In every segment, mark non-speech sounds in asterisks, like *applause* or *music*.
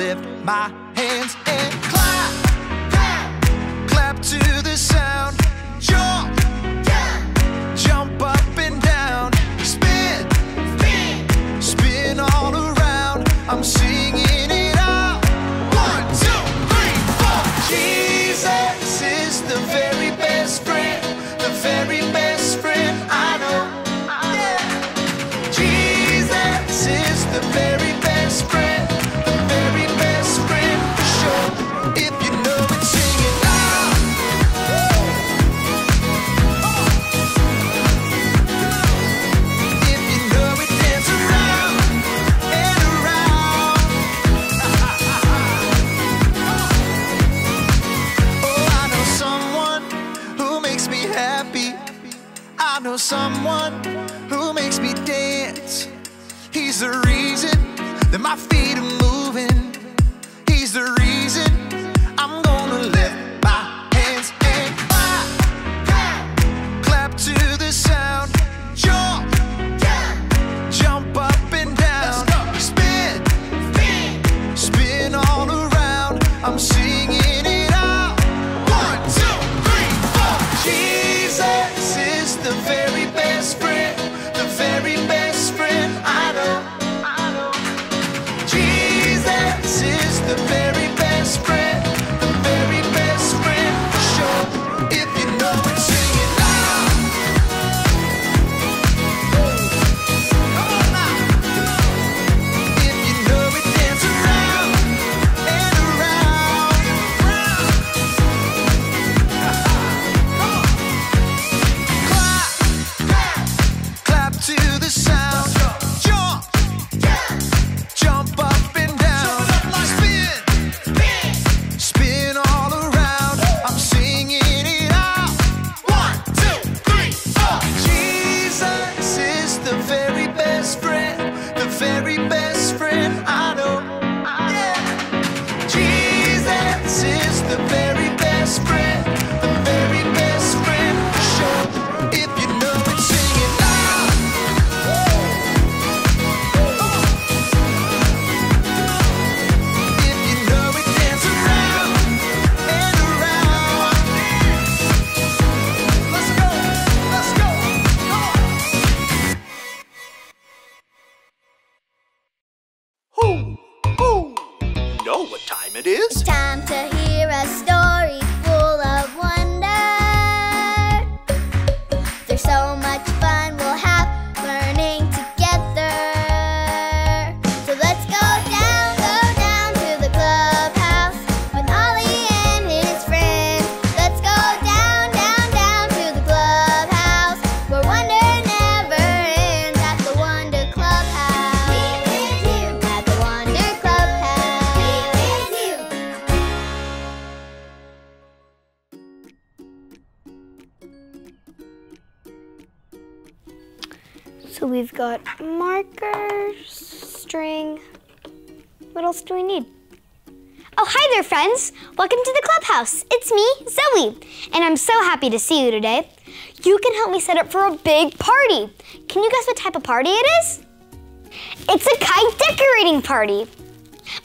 lift my hands He's the reason that my feet are moving. He's the reason I'm gonna lift my hands and clap, clap, to the sound. Jump, jump up and down. Spin, spin, spin all around. I'm to got markers, string. What else do we need? Oh, hi there, friends. Welcome to the clubhouse. It's me, Zoe, and I'm so happy to see you today. You can help me set up for a big party. Can you guess what type of party it is? It's a kite decorating party.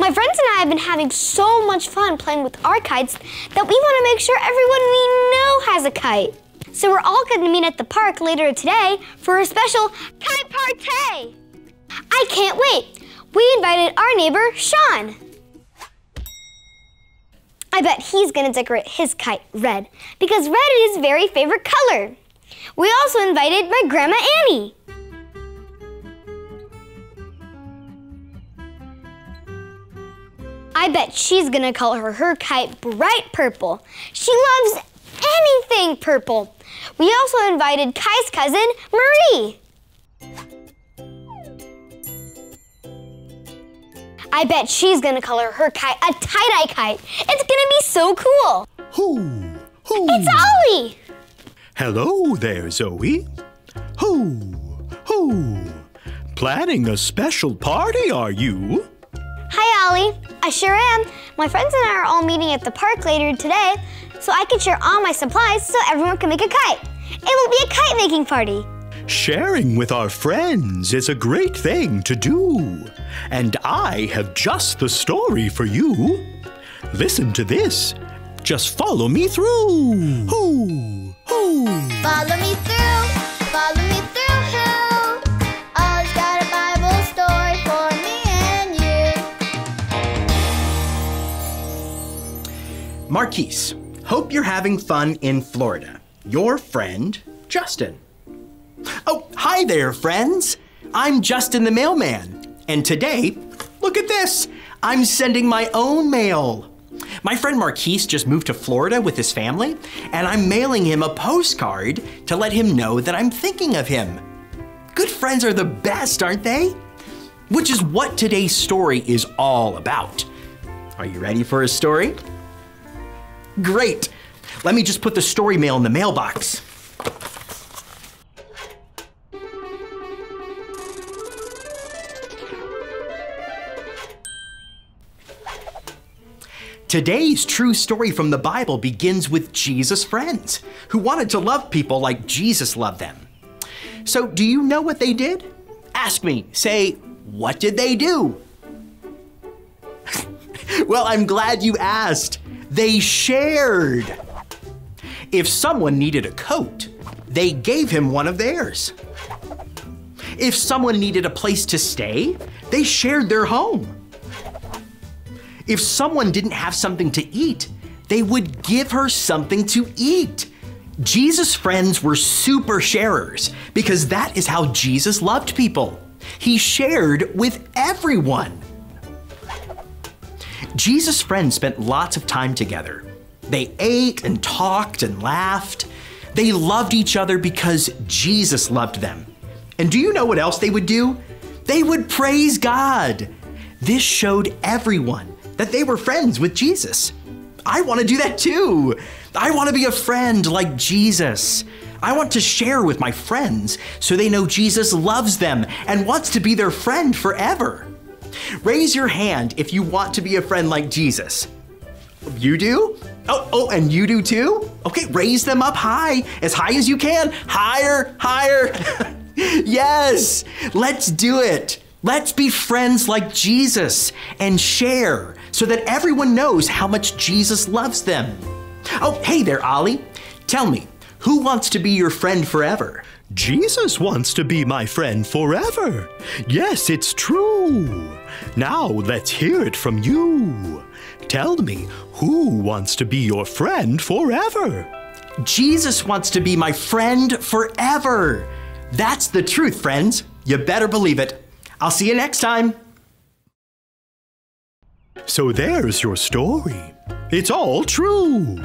My friends and I have been having so much fun playing with our kites that we want to make sure everyone we know has a kite. So we're all going to meet at the park later today for a special kite party. I can't wait. We invited our neighbor, Sean. I bet he's going to decorate his kite red because red is his very favorite color. We also invited my grandma Annie. I bet she's gonna color her kite bright purple. She loves anything purple. We also invited Kai's cousin, Marie. I bet she's gonna color her kite a tie-dye kite. It's gonna be so cool. Who? Who? It's Ollie. Hello there, Zoe. Who? Who? Planning a special party, are you? Hi, Ollie. I sure am. My friends and I are all meeting at the park later today, so I can share all my supplies so everyone can make a kite. It will be a kite making party. Sharing with our friends is a great thing to do. And I have just the story for you. Listen to this. Just follow me through. Hoo, hoo. Follow me through, follow me through. Who? Ollie's got a Bible story for me and you. Marquise, hope you're having fun in Florida. Your friend, Justin. Oh, hi there, friends. I'm Justin the mailman. And today, look at this. I'm sending my own mail. My friend Marquise just moved to Florida with his family, and I'm mailing him a postcard to let him know that I'm thinking of him. Good friends are the best, aren't they? Which is what today's story is all about. Are you ready for a story? Great. Let me just put the story mail in the mailbox. Today's true story from the Bible begins with Jesus' friends who wanted to love people like Jesus loved them. So, do you know what they did? Ask me. Say, what did they do? *laughs* well, I'm glad you asked. They shared. If someone needed a coat, they gave him one of theirs. If someone needed a place to stay, they shared their home. If someone didn't have something to eat, they would give her something to eat. Jesus' friends were super sharers because that is how Jesus loved people. He shared with everyone. Jesus' friends spent lots of time together. They ate and talked and laughed. They loved each other because Jesus loved them. And do you know what else they would do? They would praise God. This showed everyone that they were friends with Jesus. I want to do that too. I want to be a friend like Jesus. I want to share with my friends so they know Jesus loves them and wants to be their friend forever. Raise your hand if you want to be a friend like Jesus. You do? Oh, oh, and you do too? Okay, raise them up high, as high as you can. Higher, higher. *laughs* yes, let's do it. Let's be friends like Jesus and share so that everyone knows how much Jesus loves them. Oh, hey there, Ollie. Tell me, who wants to be your friend forever? Jesus wants to be my friend forever. Yes, it's true. Now let's hear it from you. Tell me, who wants to be your friend forever? Jesus wants to be my friend forever. That's the truth, friends. You better believe it. I'll see you next time. So there's your story. It's all true.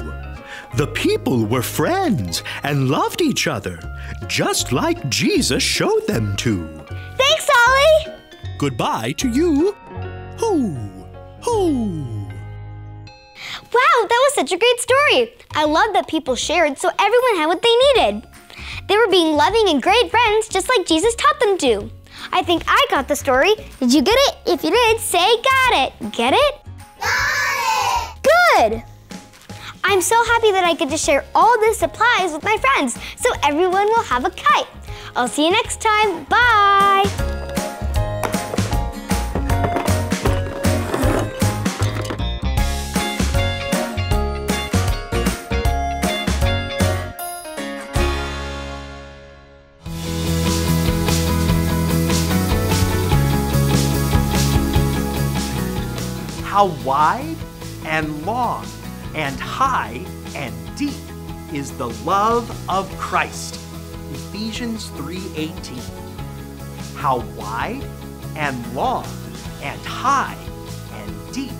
The people were friends and loved each other, just like Jesus showed them to. Thanks, Ollie! Goodbye to you. Hoo, hoo. Wow, that was such a great story. I love that people shared so everyone had what they needed. They were being loving and great friends just like Jesus taught them to. I think I got the story. Did you get it? If you did, say got it. Get it? Got it! Good! I'm so happy that I get to share all the supplies with my friends so everyone will have a kite. I'll see you next time. Bye! How wide and long and high and deep is the love of Christ. Ephesians 3:18. How wide and long and high and deep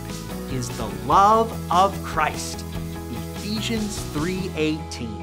is the love of Christ. Ephesians 3:18.